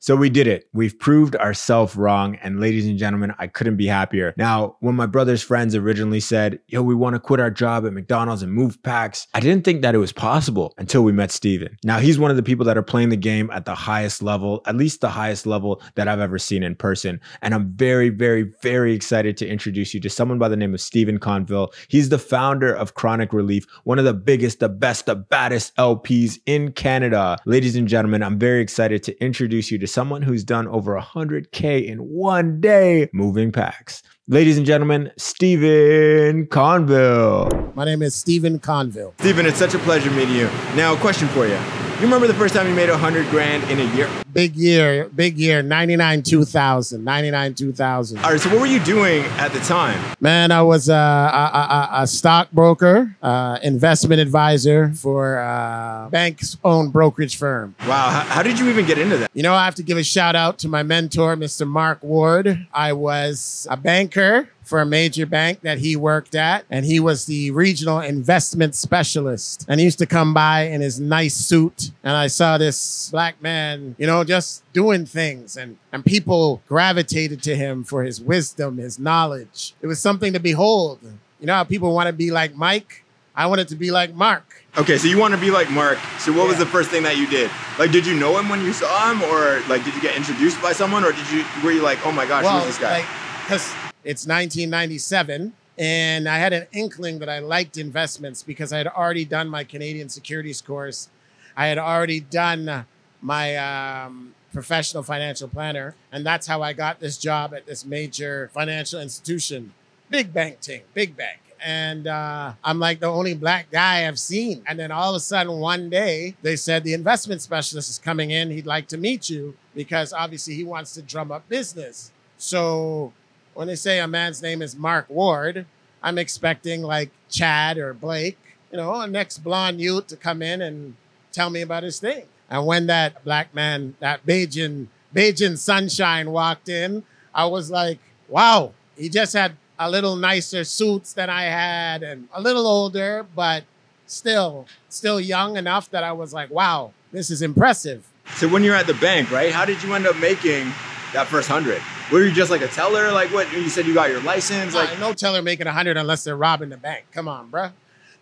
So we did it. We've proved ourselves wrong. And ladies and gentlemen, I couldn't be happier. Now, when my brother's friends originally said, yo, we want to quit our job at McDonald's and move packs, I didn't think that it was possible until we met Steven. Now, he's one of the people that are playing the game at the highest level, at least the highest level that I've ever seen in person. And I'm very, very, very excited to introduce you to someone by the name of Steven Conville. He's the founder of Kronic Relief, one of the biggest, the best, the baddest LPs in Canada. Ladies and gentlemen, I'm very excited to introduce you to someone who's done over 100K in one day moving packs. Ladies and gentlemen, Steven Conville. My name is Steven Conville. Steven, it's such a pleasure meeting you. Now, a question for you. You remember the first time you made 100 grand in a year? Big year, big year, 99 2000, 99 2000. All right, so what were you doing at the time? Man, I was uh, a, a, a stockbroker, uh, investment advisor for a bank's own brokerage firm. Wow, how, how did you even get into that? You know, I have to give a shout out to my mentor, Mr. Mark Ward. I was a banker for a major bank that he worked at, and he was the regional investment specialist. And he used to come by in his nice suit, and I saw this black man, you know, just doing things, and and people gravitated to him for his wisdom, his knowledge. It was something to behold. You know how people want to be like Mike? I wanted to be like Mark. Okay, so you want to be like Mark. So what was the first thing that you did? Like, did you know him when you saw him, or like, did you get introduced by someone, or did you were you like, oh my gosh, well, who's this guy? like, because it's 1997, and I had an inkling that I liked investments because I had already done my Canadian securities course. I had already done my um, professional financial planner, and that's how I got this job at this major financial institution, big bank thing, big bank. And uh, I'm like the only black guy I've seen. And then all of a sudden, one day, they said the investment specialist is coming in. He'd like to meet you because obviously he wants to drum up business. So when they say a man's name is Mark Ward, I'm expecting like Chad or Blake, you know, a next blonde youth to come in and tell me about his thing. And when that black man, that Bajan, Bajan sunshine walked in, I was like, wow, he just had a little nicer suits than I had and a little older, but still, still young enough that I was like, wow, this is impressive. So when you're at the bank, right? How did you end up making that first hundred? Were you just like a teller? Like what? You said you got your license. Like Like no teller making a hundred unless they're robbing the bank. Come on, bruh.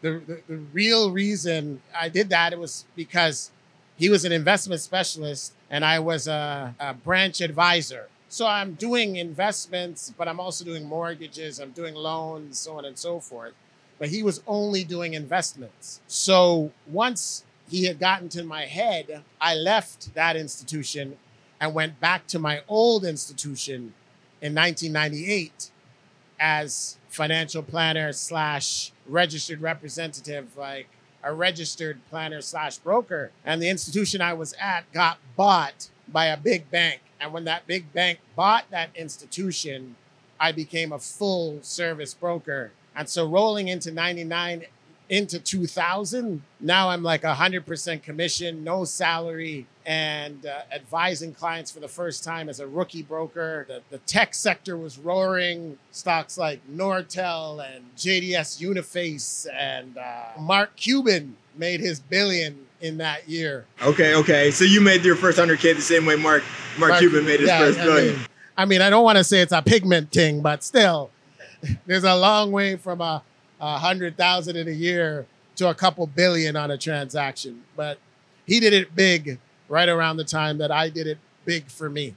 The, the the real reason I did that it was because he was an investment specialist and I was a, a branch advisor. So I'm doing investments, but I'm also doing mortgages. I'm doing loans, so on and so forth. But he was only doing investments. So once he had gotten to my head, I left that institution and went back to my old institution in 1998 as financial planner slash registered representative, like a registered planner slash broker. And the institution I was at got bought by a big bank. And when that big bank bought that institution, I became a full service broker. And so rolling into 99 into 2000, now I'm like 100% commission, no salary, and uh, advising clients for the first time as a rookie broker. The, the tech sector was roaring. Stocks like Nortel and JDS Uniphase and uh, Mark Cuban made his billion in that year. okay, okay. So you made your first hundred k the same way Mark Mark, Mark- Cuban made his yeah, first I billion. mean- I mean, I don't want to say it's a pigment thing, but still, there's a long way from a, a hundred thousand in a year to a couple billion on a transaction. But he did it big right around the time that I did it big for me.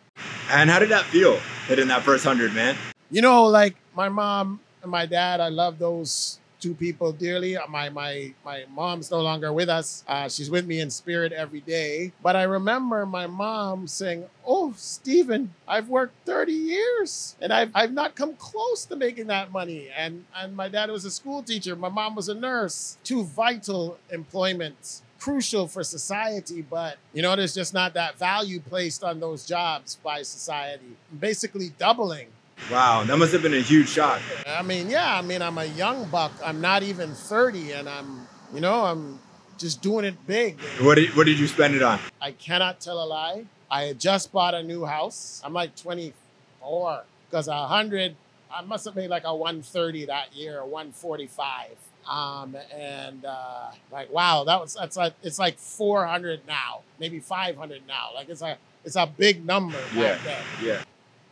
and how did that feel hitting that first hundred, man? You know, like my mom and my dad, I love those two people dearly. My my my mom's no longer with us. Uh, she's with me in spirit every day. But I remember my mom saying, "Oh, Steven, I've worked 30 years and I've I've not come close to making that money." And and my dad was a school teacher. My mom was a nurse. Two vital employments. Crucial for society, but you know, there's just not that value placed on those jobs by society. Basically, doubling. Wow, that must have been a huge shock. I mean, yeah, I mean, I'm a young buck. I'm not even 30, and I'm, you know, I'm just doing it big. What did what did you spend it on? I cannot tell a lie. I had just bought a new house. I'm like 24 because a hundred, I must have made like a 130 that year, or 145. Um, and uh, like, wow, that was that's like it's like 400 now, maybe 500 now. Like it's a it's a big number. Yeah. then. Yeah.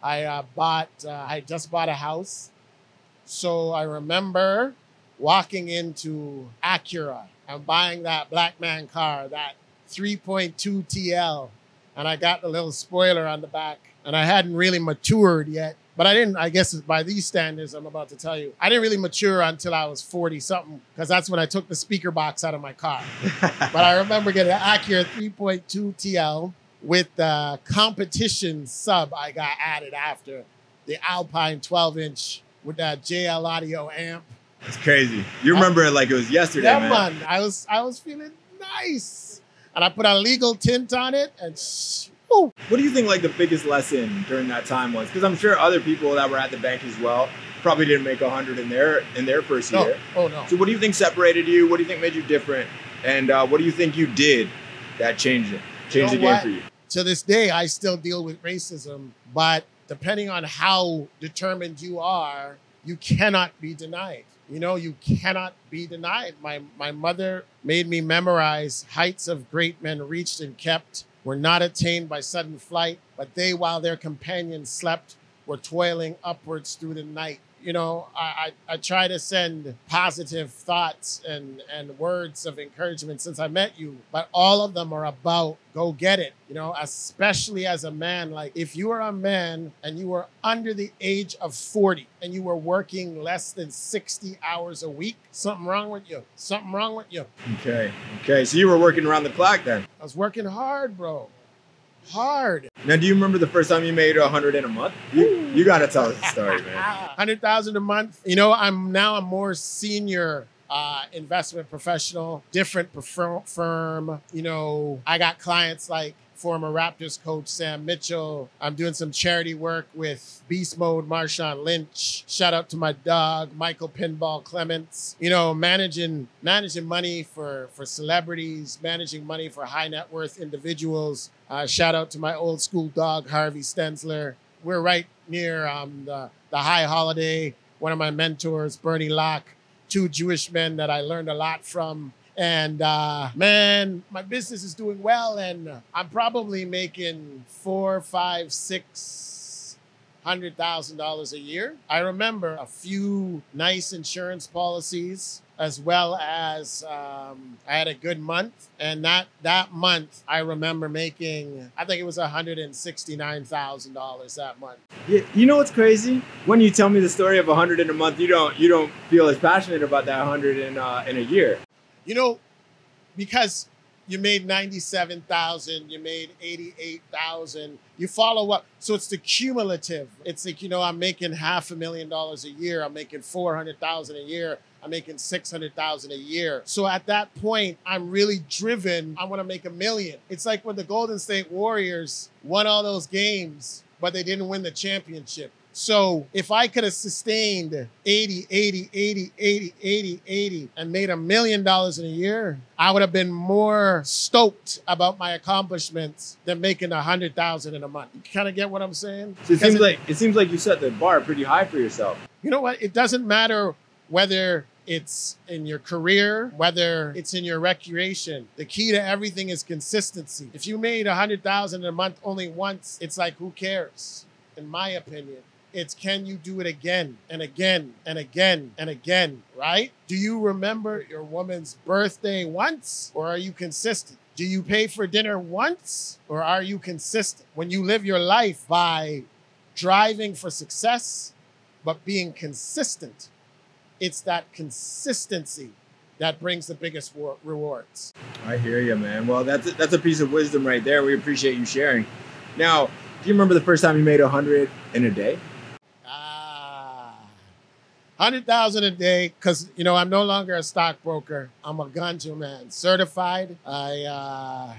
I uh, bought, uh, I just bought a house. So I remember walking into Acura and buying that black man car, that 3.2 TL. And I got the little spoiler on the back. And I hadn't really matured yet. But I didn't, I guess by these standards, I'm about to tell you, I didn't really mature until I was 40 something, because that's when I took the speaker box out of my car. But I remember getting an Acura 3.2 TL with the competition sub I got added after the Alpine 12 inch with that JL Audio amp. It's crazy. You remember it like it was yesterday, Yeah, man. man. I was I was feeling nice, and I put a legal tint on it, and sh- What do you think like the biggest lesson during that time was? Because I'm sure other people that were at the bank as well probably didn't make a hundred in their in their first no, year. oh no. So what do you think separated you? What do you think made you different? And uh, what do you think you did that changed it? Changed know the game what? for you? to this day, I still deal with racism, but depending on how determined you are, you cannot be denied. You know, you cannot be denied. My my mother made me memorize heights of great men reached and kept were not attained by sudden flight, but they, while their companions slept, were toiling upwards through the night. You know, I, I, I try to send positive thoughts and, and words of encouragement since I met you, but all of them are about go get it. You know, especially as a man, like if you are a man and you were under the age of 40 and you were working less than 60 hours a week, something wrong with you. Something wrong with you. Okay. Okay. So you were working around the clock then. I was working hard, bro. Hard. Now, do you remember the first time you made a hundred in a month? You you gotta tell us the story, man. Hundred thousand a month. You know, I'm now a more senior uh, investment professional, different firm. You know, I got clients like former Raptors coach Sam Mitchell. I'm doing some charity work with Beast Mode, Marshawn Lynch. Shout out to my dog, Michael Pinball Clements. You know, managing managing money for for celebrities, managing money for high net worth individuals. Uh, shout out to my old school dog, Harvey Stensler. We're right near um, the, the High Holiday. One of my mentors, Bernie Locke, two Jewish men that I learned a lot from. And uh, man, my business is doing well, and I'm probably making four, five, six hundred thousand dollars a year. I remember a few nice insurance policies, as well as um, I had a good month, and that that month I remember making I think it was one hundred and sixty nine thousand dollars that month. You, you know what's crazy? When you tell me the story of a hundred in a month, you don't you don't feel as passionate about that hundred in uh, in a year. You know, because you made 97,000, you made 88,000, you follow up. So it's the cumulative. It's like, you know, I'm making half a million dollars a year, I'm making 400,000 a year. I'm making 600,000 a year. So at that point, I'm really driven. I want to make a million. It's like when the Golden State Warriors won all those games, but they didn't win the championship. So if I could have sustained 80, 80, 80, 80, 80, 80, and made a million dollars in a year, I would have been more stoked about my accomplishments than making a hundred thousand in a month. You kind of get what I'm saying? So it seems like it seems like you set the bar pretty high for yourself. you know what? It doesn't matter whether it's in your career, whether it's in your recreation. The key to everything is consistency. If you made a hundred thousand in a month only once, it's like who cares? In my opinion. It's can you do it again and again and again and again, right? Do you remember your woman's birthday once or are you consistent? Do you pay for dinner once or are you consistent? When you live your life by driving for success, but being consistent, it's that consistency that brings the biggest war- rewards. I hear you, man. Well, that's a, that's a piece of wisdom right there. We appreciate you sharing. Now, do you remember the first time you made a hundred in a day? Hundred thousand a day. Because you know I'm no longer a stockbroker. I'm a ganja man, certified. I uh,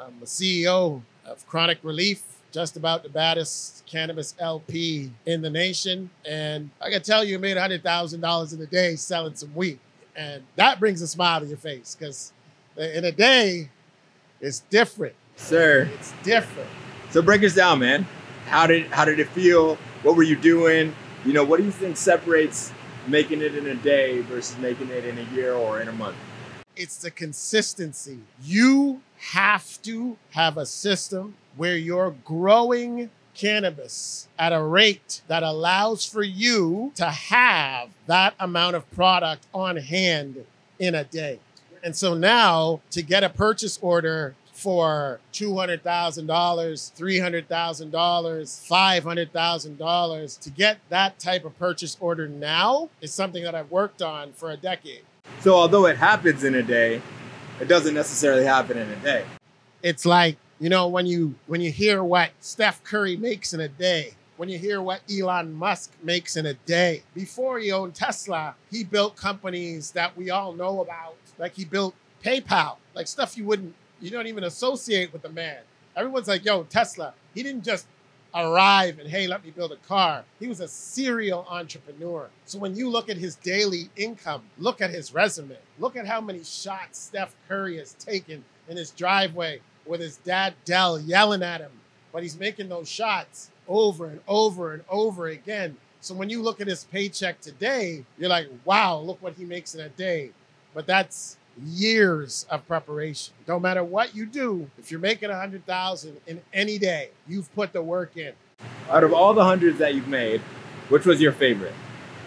I'm a CEO of Kronic Relief. Just about the baddest cannabis LP in the nation, and I can tell you, you made hundred thousand dollars in a day selling some weed, and that brings a smile to your face. Because in a day, it's different. Sir. It's different. So break us down, man. How did how did it feel? What were you doing? You know, what do you think separates making it in a day versus making it in a year or in a month? it's the consistency. You have to have a system where you're growing cannabis at a rate that allows for you to have that amount of product on hand in a day. And so now to get a purchase order for $200,000, $300,000, $500,000, to get that type of purchase order now is something that I've worked on for a decade. So although it happens in a day, it doesn't necessarily happen in a day. It's like you know, when you when you hear what Steph Curry makes in a day, when you hear what Elon Musk makes in a day. Before he owned Tesla, he built companies that we all know about. Like he built PayPal, like stuff you wouldn't, you don't even associate with the man. Everyone's like, yo, Tesla. He didn't just arrive and hey, let me build a car. He was a serial entrepreneur. So when you look at his daily income, look at his resume, look at how many shots Steph Curry has taken in his driveway with his dad Dell yelling at him, but he's making those shots over and over and over again. So when you look at his paycheck today, you're like, wow, look what he makes in a day. But that's years of preparation. No matter what you do, if you're making a hundred thousand in any day, you've put the work in. Out of all the hundreds that you've made, which was your favorite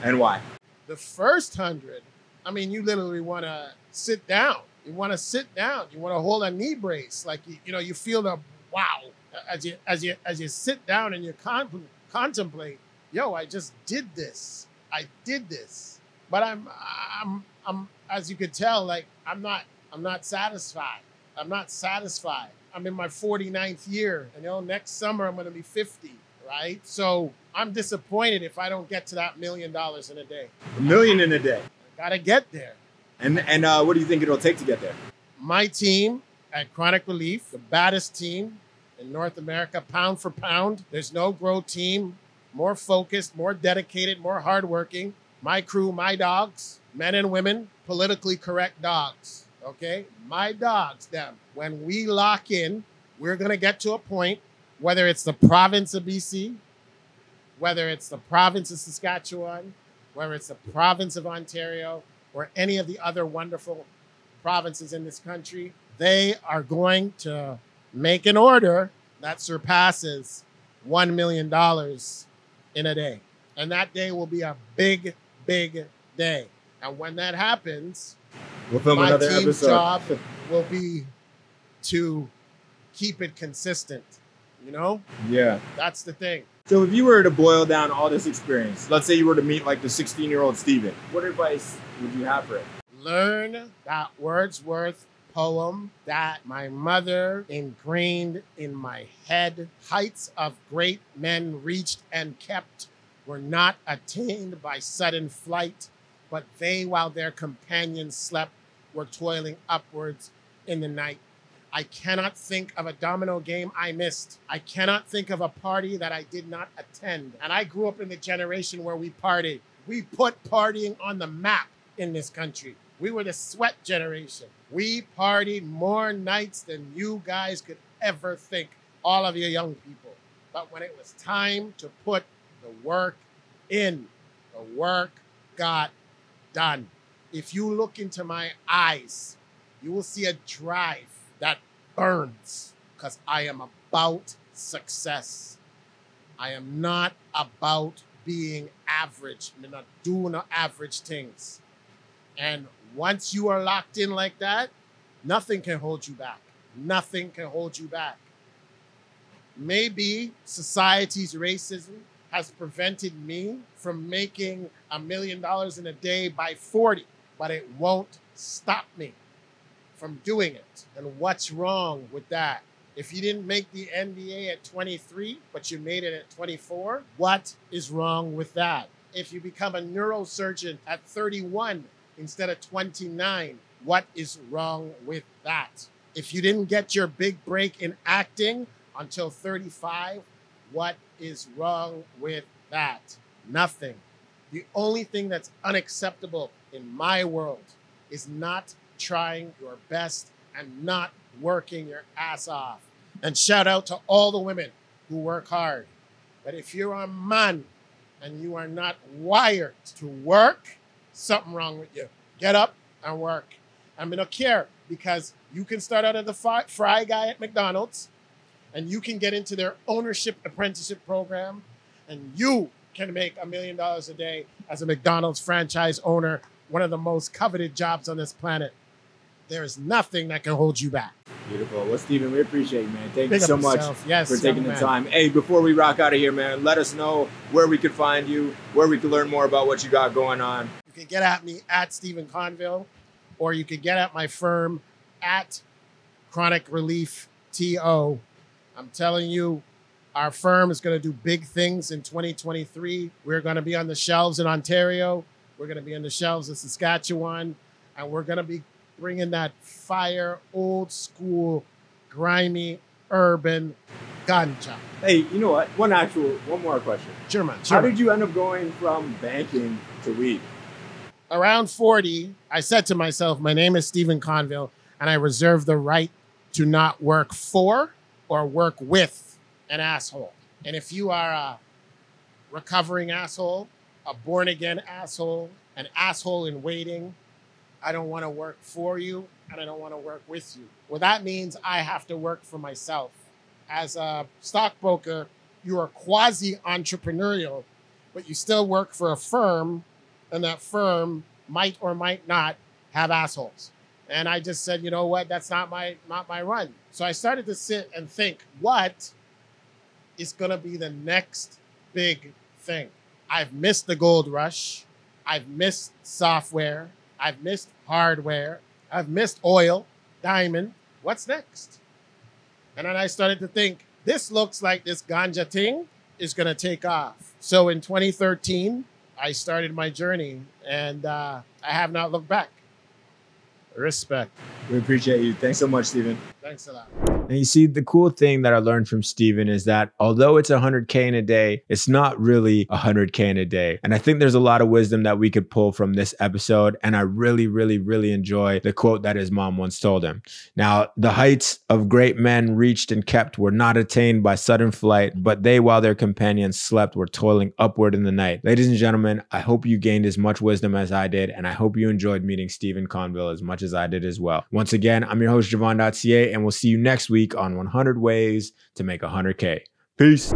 and why? The first hundred, I mean, you literally want to sit down you want to sit down. You want to hold a knee brace. Like you, you know, you feel the wow as you as you as you sit down and you con- contemplate. Yo, I just did this. I did this. But I'm I'm I'm as you could tell, like I'm not I'm not satisfied. I'm not satisfied. I'm in my 49th year, and you know, next summer I'm going to be 50. Right. So I'm disappointed if I don't get to that million dollars in a day. A million in a day. Got to get there. And and uh, what do you think it'll take to get there? My team at Kronic Relief, the baddest team in North America, pound for pound. There's no grow team more focused, more dedicated, more hardworking. My crew, my dogs, men and women, politically correct dogs. Okay, my dogs. Them. When we lock in, we're gonna get to a point. Whether it's the province of BC, whether it's the province of Saskatchewan, whether it's the province of Ontario, or any of the other wonderful provinces in this country, they are going to make an order that surpasses $1 million in a day. And that day will be a big, big day. And when that happens, we'll film my another team's episode. job will be to keep it consistent. You know? Yeah. That's the thing. So if you were to boil down all this experience, let's say you were to meet like the 16 year old Steven, what advice would you have for him? Learn that Wordsworth poem that my mother ingrained in my head. Heights of great men reached and kept were not attained by sudden flight, but they, while their companions slept, were toiling upwards in the night. I cannot think of a domino game I missed. I cannot think of a party that I did not attend. And I grew up in the generation where we partied. We put partying on the map in this country. We were the sweat generation. We partied more nights than you guys could ever think, all of you young people. But when it was time to put the work in, the work got done. If you look into my eyes, you will see a drive that burns because I am about success. I am not about being average. I'm not doing average things. And once you are locked in like that, nothing can hold you back. Nothing can hold you back. Maybe society's racism has prevented me from making a million dollars in a day by 40, but it won't stop me from doing it. And what's wrong with that? If you didn't make the NBA at 23, but you made it at 24, what is wrong with that? If you become a neurosurgeon at 31 instead of 29, what is wrong with that? If you didn't get your big break in acting until 35, what is wrong with that? Nothing. The only thing that's unacceptable in my world is not trying your best and not working your ass off. And shout out to all the women who work hard. But if you're a man and you are not wired to work, something wrong with you. Get up and work. I'm gonna care because You can start out as fry, fry guy at McDonald's and you can get into their ownership apprenticeship program and you can make a million dollars a day as a McDonald's franchise owner, one of the most coveted jobs on this planet. There is nothing that can hold you back. Beautiful. Well, Steven, we appreciate you, man. Thank you so much. Yes, for taking the man. time. Hey, before we rock out of here, man, let us know where we could find you, where we could learn more about what you got going on. You can get at me at Steven Conville, or you can get at my firm at Kronic Relief TO. I'm telling you, our firm is going to do big things in 2023. We're going to be on the shelves in Ontario. We're going to be on the shelves in Saskatchewan, and we're going to be bringing that fire, old school, grimy, urban ganja. Hey, you know what? One actual, one more question. Sure, man. How Sure, man. did you end up going from banking to weed? around 40, I said to myself, my name is Steven Conville, and I reserve the right to not work for or work with an asshole. And if you are a recovering asshole, a born again asshole, an asshole in waiting, I don't want to work for you and I don't want to work with you. Well, that means I have to work for myself. As a stockbroker, you are quasi entrepreneurial, but you still work for a firm and that firm might or might not have assholes. And I just said, you know what, that's not my not my run. So I started to sit and think, what is gonna be the next big thing? I've missed the gold rush, I've missed software, I've missed hardware, I've missed oil, diamond. What's next? And then I started to think, this looks like this ganja thing is gonna take off. So in 2013, I started my journey and uh, I have not looked back. Respect. We appreciate you. Thanks so much, Steven. Thanks a lot. And you see, the cool thing that I learned from Steven is that although it's 100K in a day, it's not really 100K in a day. And I think there's a lot of wisdom that we could pull from this episode. And I really, really, really enjoy the quote that his mom once told him. Now, the heights of great men reached and kept were not attained by sudden flight, but they, while their companions slept, were toiling upward in the night. Ladies and gentlemen, I hope you gained as much wisdom as I did, and I hope you enjoyed meeting Steven Conville as much as I did as well. Once again, I'm your host, Javon.ca, and we'll see you next week on 100 Ways to Make 100K. Peace.